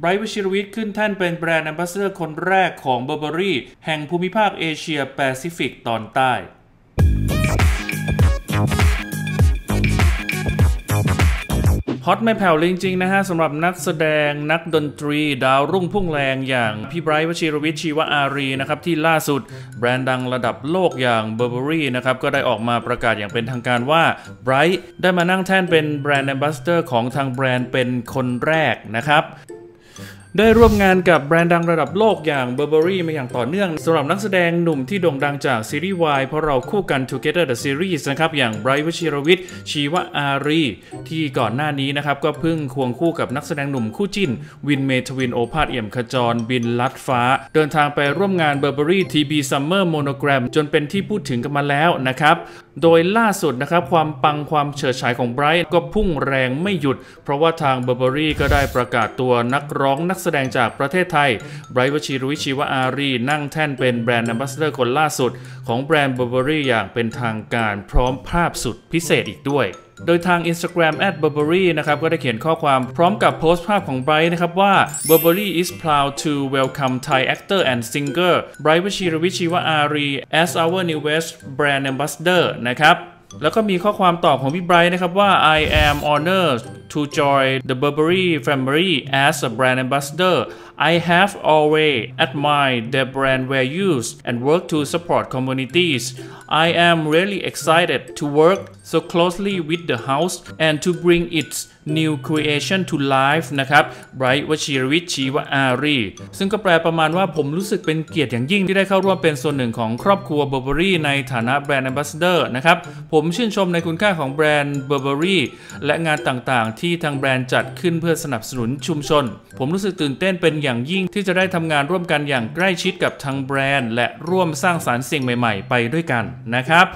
ไบรท์วชิรวิชญ์ขึ้นแท่นเป็นแบรนด์แอมบาสเดอร์คนแรกของ Burberry แห่งภูมิภาคเอเชียแปซิฟิกตอนใต้ฮอตไม่แผ่วเลยจริงๆนะฮะสำหรับนักแสดงนักดนตรี ดาวรุ่งพุ่งแรงอย่างพี่ไบรท์วชิรวิชญ์ชีวอารีนะครับที่ล่าสุดแบรนด์ดังระดับโลกอย่าง Burberry นะครับก็ได้ออกมาประกาศอย่างเป็นทางการว่าไบรท์ได้มานั่งแท่นเป็นแบรนด์แอมบาสเดอร์ของทางแบรนด์เป็นคนแรกนะครับ ได้ร่วมงานกับแบรนด์ดังระดับโลกอย่าง Burberry มาอย่างต่อเนื่องสำหรับนักแสดงหนุ่มที่โด่งดังจากซีรีส์วายเพราะเราคู่กัน Together the Series นะครับ อย่างไบรท์วชิรวิชญ์ชีวอารี ที่ก่อนหน้านี้นะครับ ก็เพิ่งควงคู่กับนักแสดงหนุ่มคู่จิ้น วินเมธวินโอภาสเอี่ยมขจร บินลัดฟ้า เดินทางไปร่วมงาน Burberry TB Summer Monogram จนเป็นที่พูดถึงกันมาแล้วนะครับ โดยล่าสุดนะครับความปังความเฉิดฉายของไบรท์ก็พุ่งแรงไม่หยุด เพราะว่าทาง Burberry ก็ได้ประกาศตัวนักร้องนักแสดงจากประเทศไทยไบรท์วชิรวิชญ์ชีวอารี นั่งแท่นเป็นแบรนด์แอมบาสเดอร์คนล่าสุด ของแบรนด์ Burberry อย่างเป็นทางการพร้อมภาพสุดพิเศษอีกด้วย โดยทาง Instagram at @burberry นะครับก็ได้เขียนข้อความพร้อมกับโพสต์ภาพของไบรท์นะครับว่า Burberry is proud to welcome Thai actor and singer ไบรท์วชิรวิชญ์ชีวอารี as our newest brand ambassador นะครับแล้วก็มีข้อความตอบของพี่ไบรท์นะครับว่า I am honored to join the Burberry family as a brand ambassador I have always admired their brand values and work to support communities I am really excited to work so closely with the house and to bring its new creation to life นะครับไบรท์วชิรวิชีวอารี ซึ่งก็แปลประมาณว่าผมรู้สึกเป็นเกียรติอย่างยิ่งที่ได้เข้าร่วมเป็นส่วนหนึ่งของครอบครัวเบอร์เบอรี่ในฐานะแบรนด์แอมบาสเดอร์นะครับ ผมชื่นชมในคุณค่าของแบรนด์ Burberry และงานต่างๆที่ทางแบรนด์จัดขึ้นเพื่อสนับสนุนชุมชน ผมรู้สึกตื่นเต้นเป็นอย่างยิ่งที่จะได้ทำงานร่วมกันอย่างใกล้ชิดกับทางแบรนด์ และร่วมสร้างสรรค์สิ่งใหม่ ๆ ไปด้วยกันนะครับ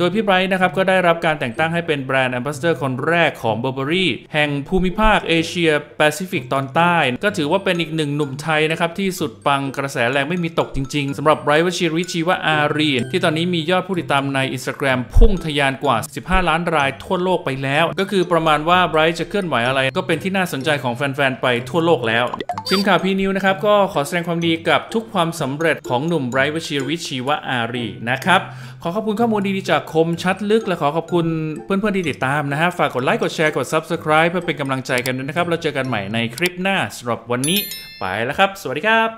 โดยพี่ไบรท์นะครับก็ได้รับการแต่งตั้งให้เป็นแบรนด์แอมบาสเดอร์คนแรกของ Burberry แห่งภูมิภาคเอเชียแปซิฟิกตอนใต้ ก็ถือว่าเป็นอีกหนึ่งหนุ่มไทยนะครับที่สุดปังกระแสแรงไม่มีตกจริงๆสำหรับไบรท์วชิรวิชญ์ชีวอารีที่ตอนนี้มียอดผู้ติดตามใน Instagram พุ่งทะยานกว่า 15 ล้านรายทั่วโลกไปแล้ว ก็คือประมาณว่าไบรท์จะเคลื่อนไหวอะไร ก็เป็นที่น่าสนใจของแฟนๆไปทั่วโลกแล้วทีมข่าวพีนิวนะครับก็ขอแสดงความดีกับทุกความสำเร็จของหนุ่มไบรท์วชิริชีวะอารีนะครับขอขอบคุณข้อมูลดีๆจากคมชัดลึกและขอขอบคุณเพื่อนๆที่ติดตามนะฮะ ฝากกดไลค์ กดแชร์ กด Subscribe เพื่อเป็นกำลังใจกันด้วยนะครับเราเจอกันใหม่ในคลิปหน้าสำหรับวันนี้ไปแล้วครับ สวัสดีครับ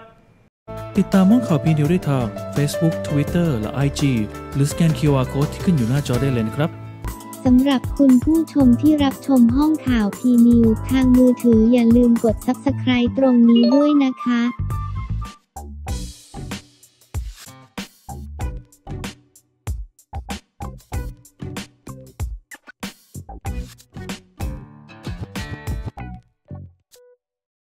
ติดตามห้องข่าวพีนิวได้ทาง Facebook Twitter และ IG หรือสแกน QR Code ที่ขึ้นอยู่หน้าจอได้เลยนะครับสำหรับคุณผู้ชมที่รับชมห้องข่าวพีนิวทางมือถืออย่าลืมกด Subscribe ตรงนี้ด้วยนะคะ